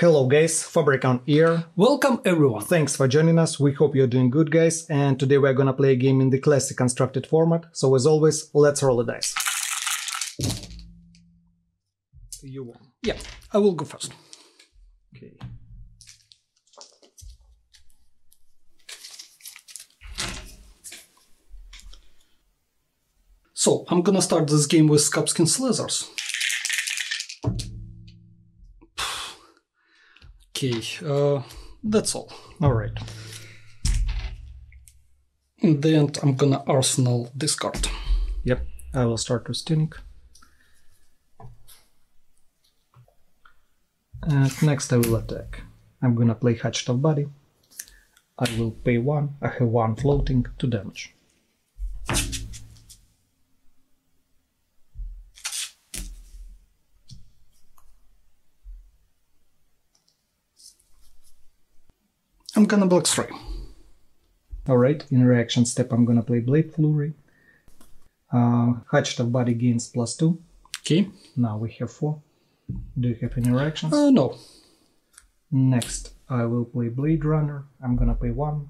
Hello guys, Fabricant here. Welcome everyone. Thanks for joining us. We hope you're doing good guys. And today we're gonna play a game in the classic constructed format. So as always, let's roll the dice. You won. Yeah, I will go first. Okay. So, I'm gonna start this game with Scabskin Leathers. Okay, uh, that's all. Alright. In the end, I'm gonna Arsenal discard. Yep. I will start with Tunic. And next I will attack. I'm gonna play Hatchet of Body. I will pay one. I have one floating to damage. Gonna block three. Alright, in reaction step I'm gonna play Blade Flurry. Uh, Hatchet of Body gains plus 2. Okay. Now we have 4. Do you have any reactions? Uh, no. Next I will play Blade Runner. I'm gonna play 1.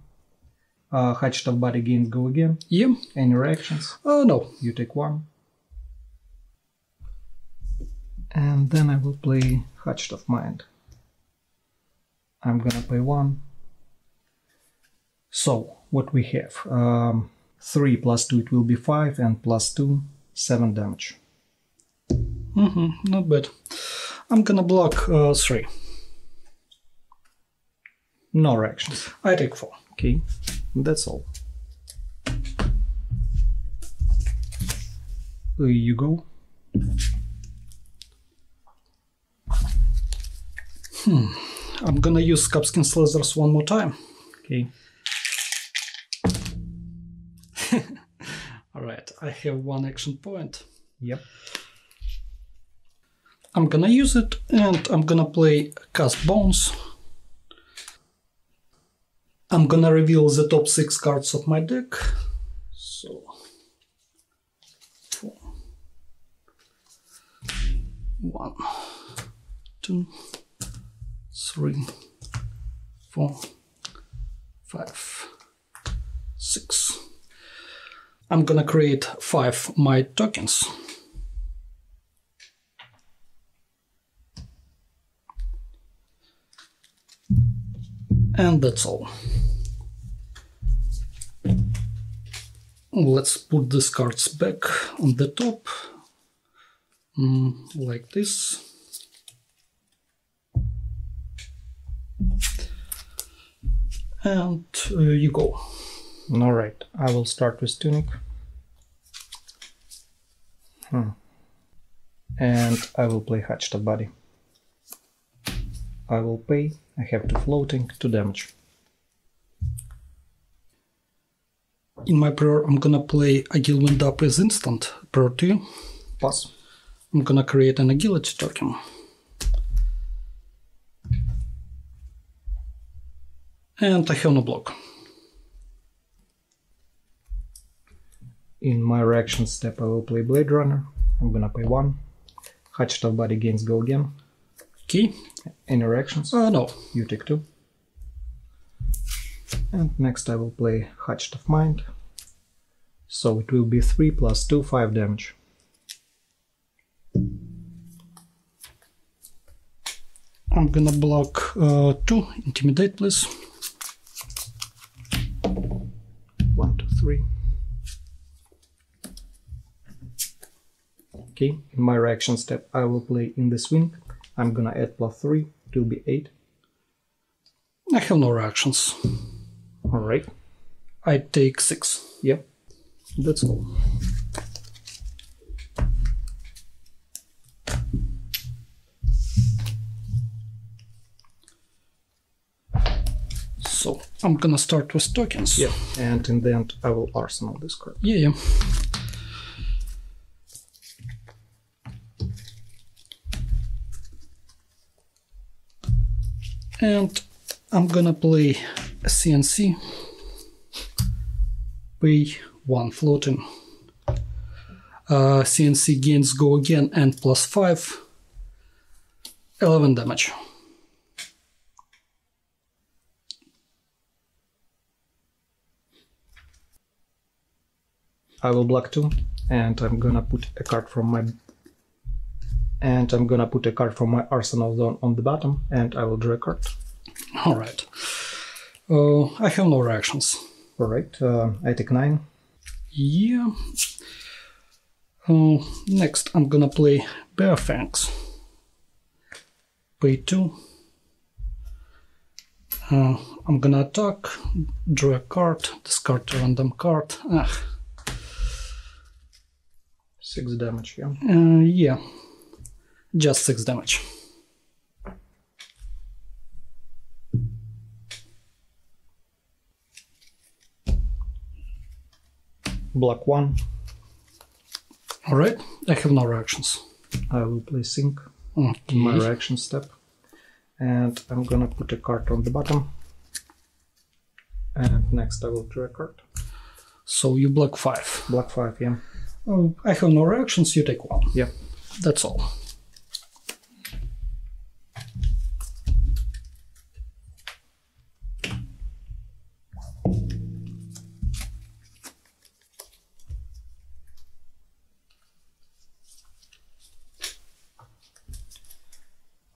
Uh, Hatchet of Body gains go again. Yeah. Any reactions? Uh, no. You take 1. And then I will play Hatchet of Mind. I'm gonna play 1. So, what we have? Um, 3 plus 2 it will be 5 and plus 2 7 damage. Mm-hmm, not bad. I'm gonna block uh, three. No reactions. I take four. Okay, that's all. Uh, You go. Hmm. I'm gonna use Scabskin Leathers one more time. Okay. Alright, I have one action point. Yep. I'm gonna use it and I'm gonna play Cast Bones. I'm gonna reveal the top six cards of my deck. So, four, one, two, three, four, five, six. I'm gonna create five my tokens. And that's all. Let's put these cards back on the top, mm, like this. And uh, you go. Alright, I will start with Tunic. Hmm. And I will play Hatchet of Body. I will pay. I have two floating, two damage. In my prayer, I'm gonna play Agile Wind Up as instant. Prayer 2. Pass. I'm gonna create an agility token. And I have no block. In my reaction step, I will play Blade Runner. I'm gonna pay one. Hatchet of Body gains go again. Okay. Any reactions? Uh, no. You take two. And next I will play Hatchet of Mind. So it will be 3 plus 2, 5 damage. I'm gonna block uh, 2. Intimidate, please. 1, 2, 3. Okay, in my reaction step I will play in the swing. I'm gonna add plus 3, it will be 8. I have no reactions. Alright, I take 6. yep, that's all. So I'm gonna start with tokens. Yeah, and in the end I will arsenal this card. Yeah, yeah. and I'm gonna play CNC pay one floating. Uh, CNC gains go again and plus 5 11 damage. I will block 2 and I'm gonna put a card from my and I'm gonna put a card from my arsenal zone on the bottom, and I will draw a card. All right. Uh, I have no reactions. All right, uh, I take nine. Yeah. Uh, next, I'm gonna play Bare Fangs. Pay two. Uh, I'm gonna attack, draw a card, discard a random card. Ah, Six damage. Yeah. uh, yeah, just six damage. Block one. All right, I have no reactions. I will play sync. my Okay. reaction step and I'm gonna put a card on the bottom and next I will draw a card So you block five. Block 5 yeah Oh, I have no reactions. You take one. yeah That's all.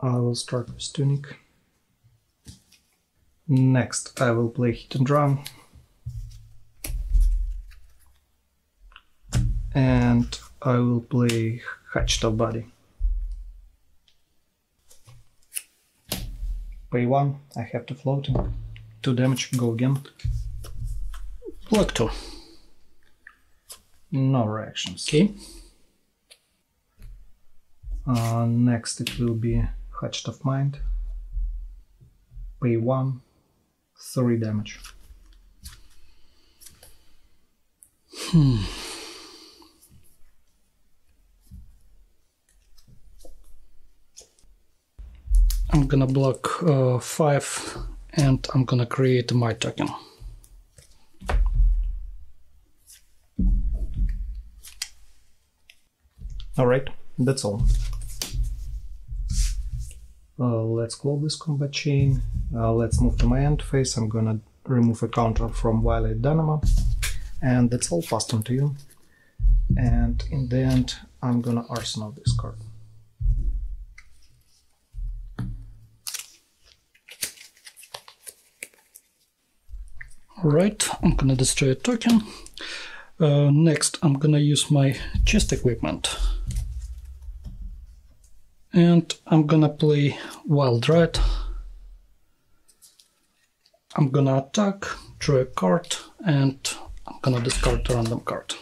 I will start with tunic. Next I will play hit and run. And I will play hatchet of body. Pay one I have to floating. Two damage go again. Block two. no reactions. Okay. Uh, next it will be Hatchet of Mind. Pay 1, 3 damage. I'm gonna block uh, five and I'm gonna create my token. Alright, that's all. Uh, let's close this combat chain. Uh, let's move to my phase. I'm gonna remove a counter from Violet Dynamo. And that's all passed on to you. And in the end, I'm gonna arsenal this card. Alright, I'm gonna destroy a token. Uh, next, I'm gonna use my chest equipment. And I'm gonna play Wild Ride. I'm gonna attack, draw a card, and I'm gonna discard a random card.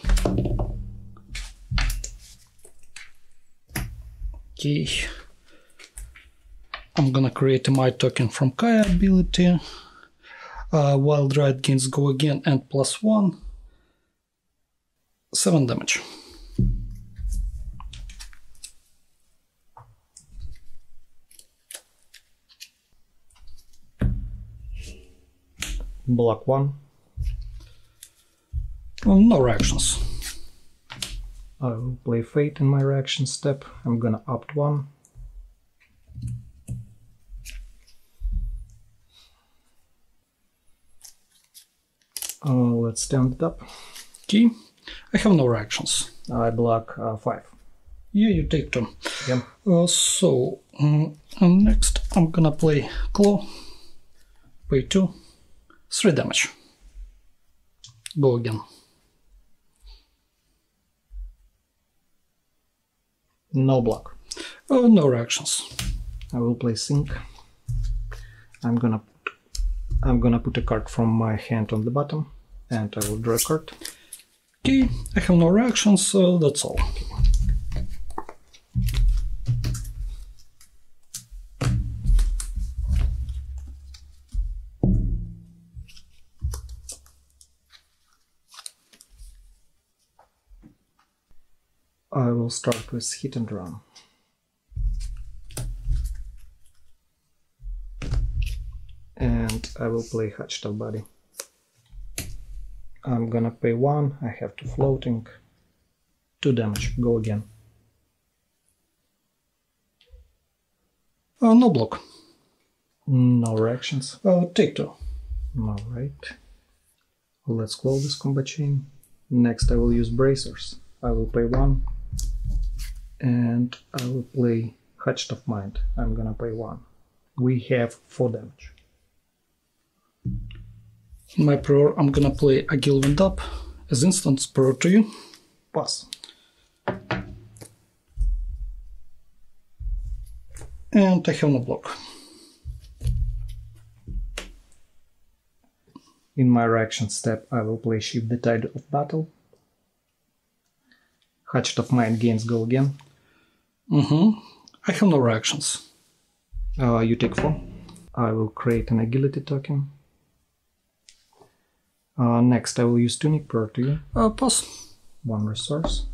Okay. I'm gonna create a my token from Kayo ability. Uh, Wild Ride gains go again and plus one. Seven damage. Block 1. Well, no reactions. I will play Fate in my reaction step. I'm gonna opt 1. Uh, let's stand it up. Okay. I have no reactions. I block uh, 5. Yeah, you take two. Yeah. Uh, so, um, next I'm gonna play Claw. Pay two. Three damage. Go again. No block. Uh, no reactions. I will play sync. I'm gonna put, I'm gonna put a card from my hand on the bottom, and I will draw a card. Okay, I have no reactions, so that's all. I will start with hit and run. And I will play Hatchet Body. I'm gonna pay one, I have two floating. Two damage, go again. Uh, no block. No reactions. Oh, take two. Alright. Let's close this combat chain. Next, I will use bracers. I will pay one, and I will play Hatchet of Mind. I'm gonna pay one. We have four damage. In my prior, I'm gonna play Agile Wind Up as instance prior to you. Pass. And I have no block. In my reaction step, I will play Shift the Tide of Battle. Hatchet of Mind gains go again. Mm-hmm. I have no reactions. Uh, you take four. I will create an agility token. Uh, next, I will use Tunic prior to you. Uh, pass. One resource.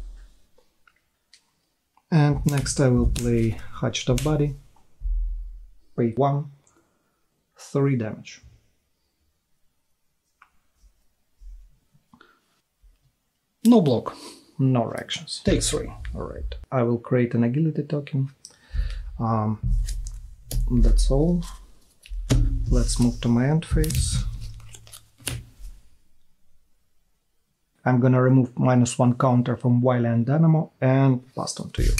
And next, I will play Hatchet of Body. Pay one. Three damage. No block. No reactions. Take three. Alright. I will create an agility token. Um, that's all. Let's move to my end phase. I'm gonna remove minus one counter from Wily Dynamo and pass on to you.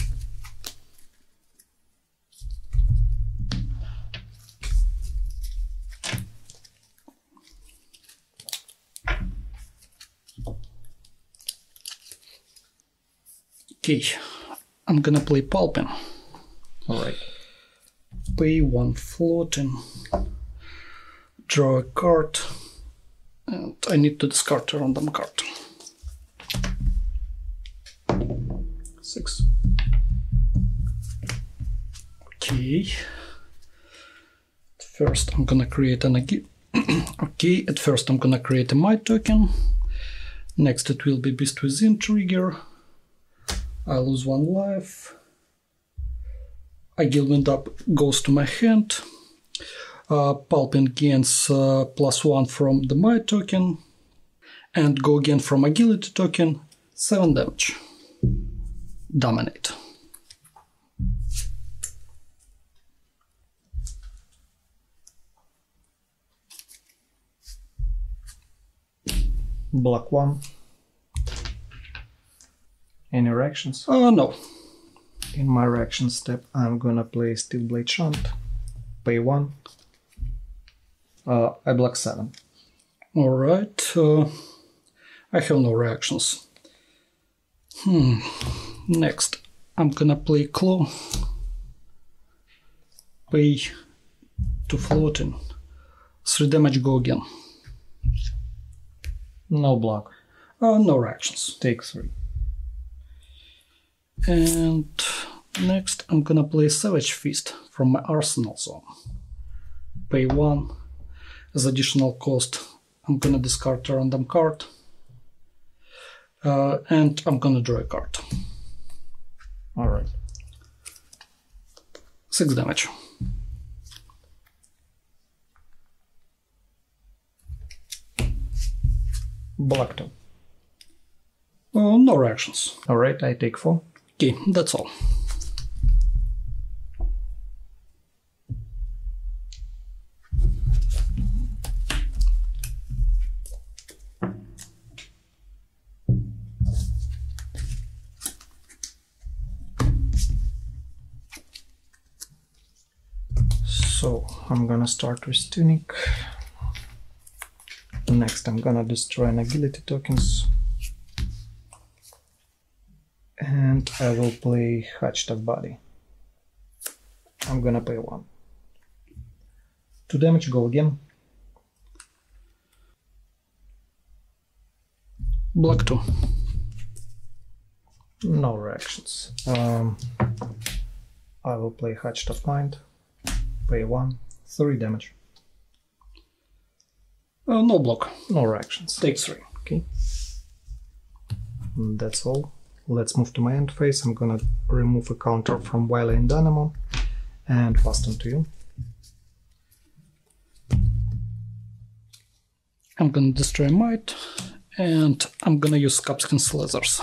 Okay. I'm gonna play Pulping. Alright. Pay one floating. Draw a card. And I need to discard a random card. Six. Okay. First, I'm gonna create an Okay, at first I'm gonna create a my token. Next, it will be Beast Within trigger. I lose one life. I Gilwind up goes to my hand. Uh, gains uh, plus one from the My token. And go again from agility token. 7 damage. Dominate. Block one. Any reactions? Uh, no. In my reaction step, I'm gonna play Steel Blade Shunt. Pay one. Uh, I block seven. Alright, uh, I have no reactions. Hmm, next, I'm gonna play Claw. Pay to floating. 3 damage go again. No block. Uh, no reactions. Take three. And next, I'm gonna play Savage Feast from my arsenal zone. Pay 1. As additional cost, I'm gonna discard a random card. Uh, and I'm gonna draw a card. Alright. 6 damage. Block two. Uh, no reactions. Alright, I take four. Okay, that's all. So I'm gonna start with Tunic. Next, I'm gonna destroy an agility tokens. And I will play Hatchet of Body. I'm gonna pay one. Two damage, go again. Block 2. No reactions. Um, I will play Hatchet of Mind. Pay one. Three damage. Uh, no block. No reactions. Take 3. Okay. And that's all. Let's move to my end phase. I'm gonna remove a counter from Wily and Dynamo and pass them to you. I'm gonna destroy Might. And I'm gonna use Scabskin Leathers.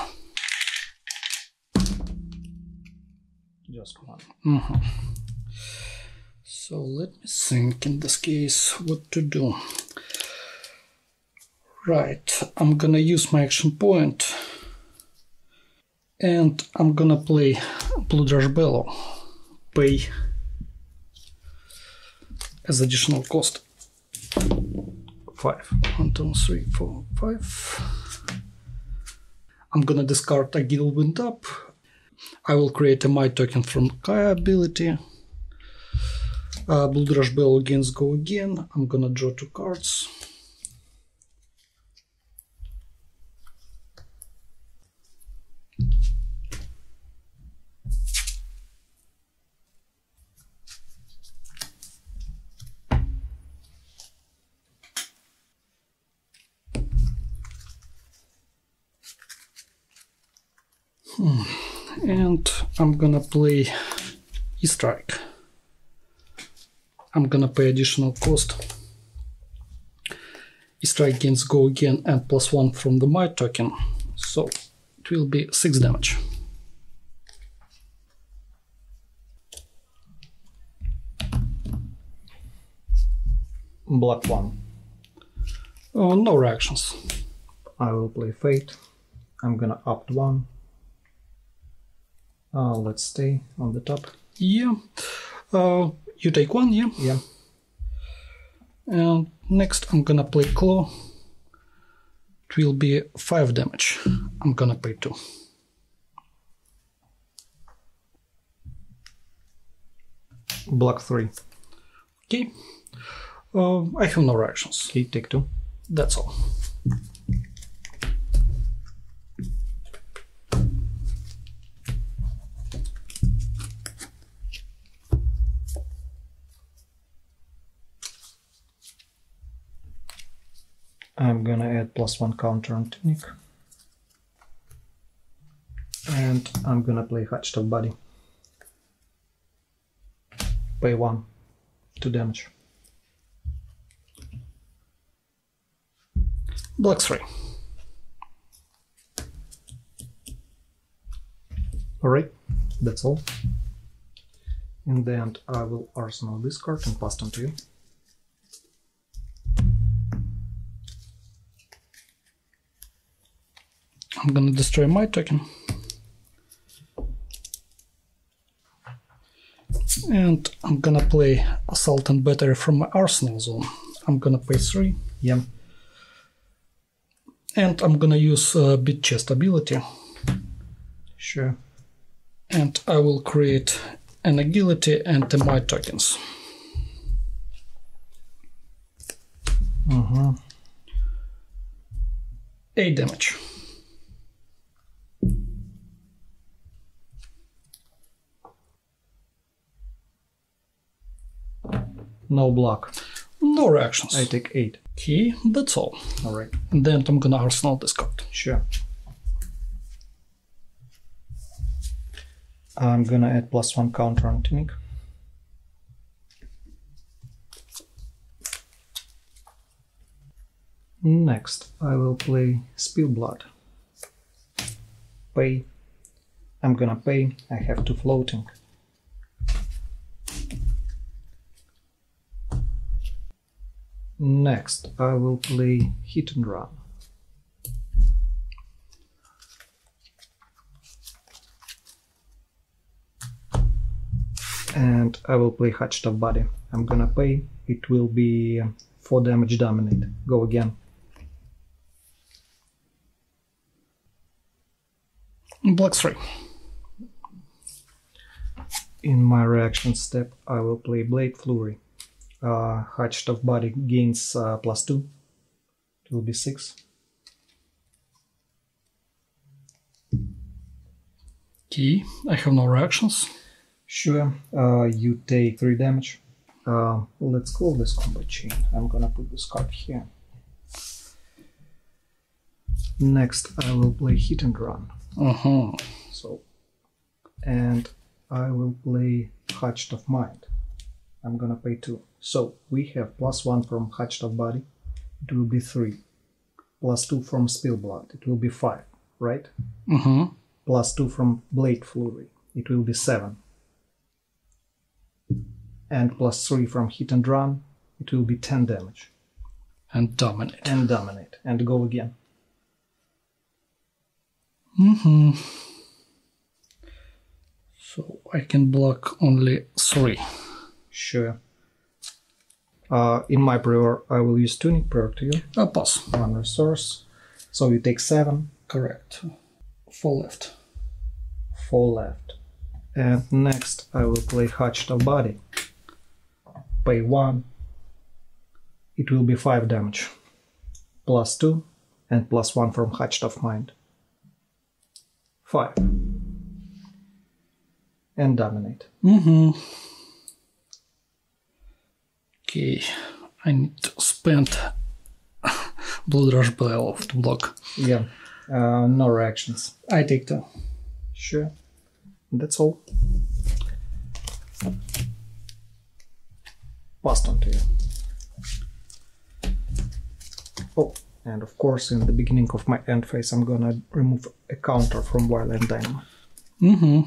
Just one. Mm-hmm. So let me think in this case what to do. Right, I'm gonna use my action point and I'm gonna play Bloodrush Bellow, pay as additional cost. Five. One, two, three, four, five. I'm gonna discard a Gil Wind Up. I will create a Might token from Kayo ability. Uh, Bloodrush Bellow against go again. I'm gonna draw two cards. And I'm gonna play E-Strike. I'm gonna pay additional cost. E-Strike gains go again and plus one from the my token. So it will be 6 damage. Black 1. Oh, no reactions. I will play Fate. I'm gonna opt 1. Uh, let's stay on the top. Yeah. Uh, you take one, yeah? Yeah. And next I'm gonna play Claw. It will be 5 damage. I'm gonna pay 2. Block 3. Okay. Uh, I have no reactions. Okay, take 2. That's all. I'm gonna add plus 1 counter on Tunic. And I'm gonna play Hatchet Body. Pay 1. 2 damage. Black 3. Alright, that's all. In the end, I will arsenal this card and pass it on to you. I'm gonna destroy my token. And I'm gonna play Assault and Battery from my arsenal zone. I'm gonna pay 3. Yeah. And I'm gonna use uh, Beat Chest ability. Sure. And I will create an agility and the might tokens. Mm-hmm. 8 damage. No block. No reactions. I take 8. Okay, that's all. Alright. And then I'm gonna arsenal this card. Sure. I'm gonna add plus 1 counter on Tunic. Next, I will play Spill Blood. Pay. I'm gonna pay. I have two floating. Next, I will play Hit and Run. And I will play Hatchet of Body. I'm gonna pay. It will be 4 damage dominate. Go again. Black 3. In my reaction step, I will play Blade Flurry. Uh, Hatchet of Body gains uh, plus 2. It will be 6. Okay, I have no reactions. Sure, uh, you take 3 damage. Uh, let's call this combo chain. I'm gonna put this card here. Next, I will play Hit and Run. Uh-huh. So, and I will play Hatchet of Mind. I'm gonna pay 2. So, we have plus 1 from Hatchet of Body. It will be 3. Plus 2 from Spill Blood. It will be 5, right? Uh-huh. Plus 2 from Blade Flurry. It will be 7 and plus 3 from hit and run, it will be 10 damage. And dominate. and dominate and go again. So I can block only three. Sure. Uh, in my prior, I will use tunic prior to you. A pass. One resource. So you take seven, Correct. Four left. four left. And next I will play Hatchet of Body. Pay one. It will be five damage. Plus two and plus one from Hatchet of Mind. Five. And dominate. Mm-hmm. Okay. I need to spend Blood Rush Bell the block. Yeah. Uh, no reactions. I take two. Sure. That's all. Passed on to you. Oh, and of course, in the beginning of my end phase, I'm gonna remove a counter from Wildland Dynamo. Mm-hmm.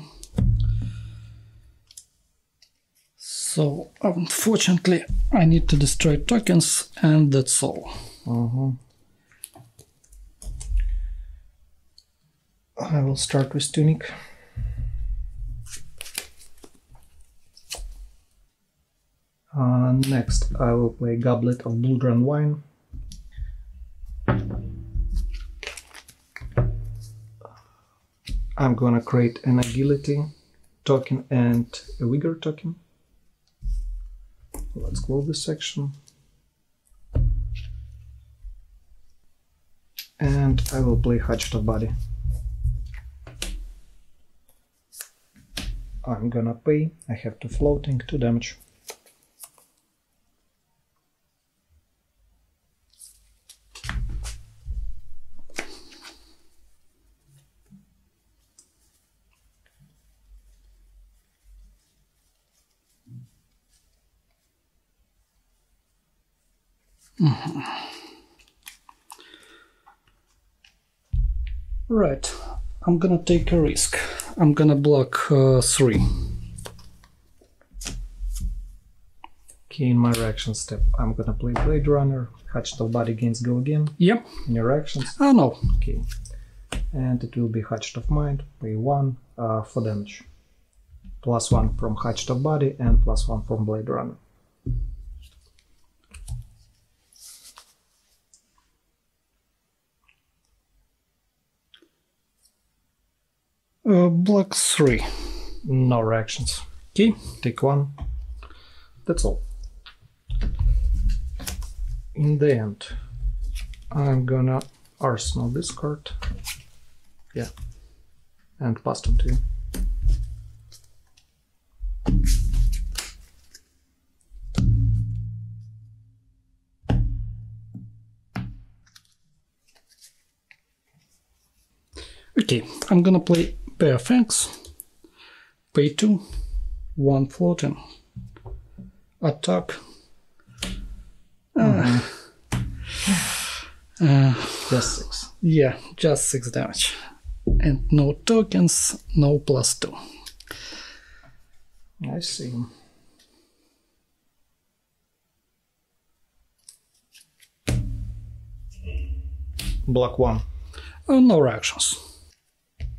So, unfortunately, I need to destroy tokens, and that's all. Uh-huh. I will start with Tunic. Uh, next, I will play Goblet of and Wine. I'm gonna create an agility token and a vigor token. Let's close this section. And I will play Hatchet of Body. I'm gonna pay. I have two floating, two damage. Right. I'm gonna take a risk. I'm gonna block uh, three. Okay, in my reaction step, I'm gonna play Blade Runner. Hatchet of Body gains go again. Yep. In your actions, Oh no. okay. And it will be Hatchet of Mind. Pay one uh, for damage. Plus one from Hatchet of Body and plus one from Blade Runner. Uh, block three. No reactions. Okay. Take one. That's all. In the end, I'm gonna arsenal this card. Yeah. And pass them to you. Okay. I'm gonna play Pay two. One floating. Attack. Uh, uh, Just six. yeah, just six damage. And no tokens, no plus two. I see. Block one. Uh, no reactions.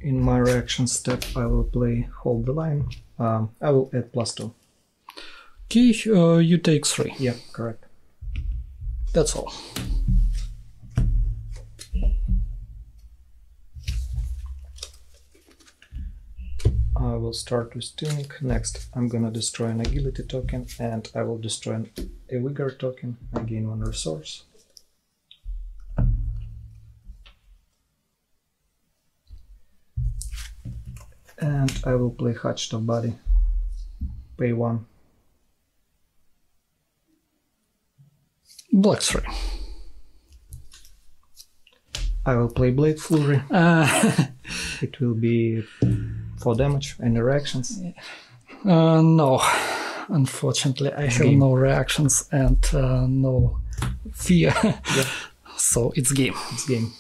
In my reaction step, I will play Hold the Line. Um, I will add plus two. Okay, uh, you take three. Yeah, correct. That's all. I will start with Tunic. Next, I'm gonna destroy an Agility token and I will destroy an, a Vigor token. I gain one resource. And I will play Hatchet of Body. Pay one. Black three. I will play Blade Flurry. Uh, It will be for damage. Any reactions? uh, no, unfortunately, I have Game. no reactions and uh, no fear. Yeah. so it's game. It's game.